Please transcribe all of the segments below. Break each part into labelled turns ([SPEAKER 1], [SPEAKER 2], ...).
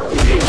[SPEAKER 1] Okay.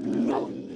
[SPEAKER 1] No.